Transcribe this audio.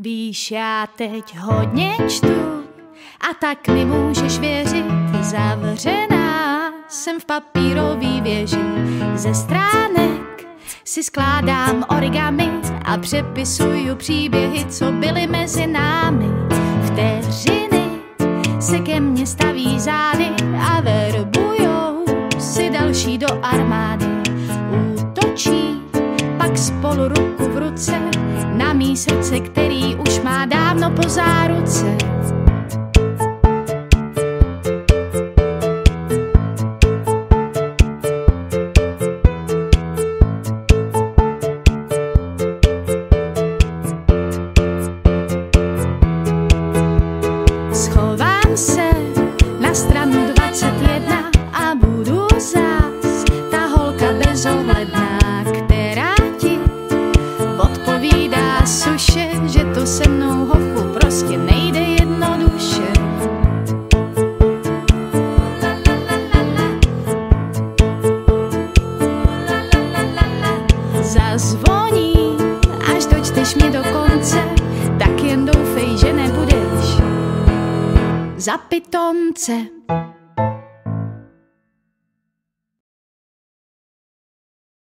Víš, já teď hodně čtu a tak mi můžeš věřit. Zavřená jsem v papírový věži ze stránek si skládám origami a přepisuju příběhy, co byly mezi námi. Vteřiny se ke mně staví zády a verbujou spolu ruku v ruce na mý srdce, který už má dávno po záruce. Schovám se na stranu Zazvoní, až dočteš mě do konce, tak jen doufej, že nebudeš za pitomce.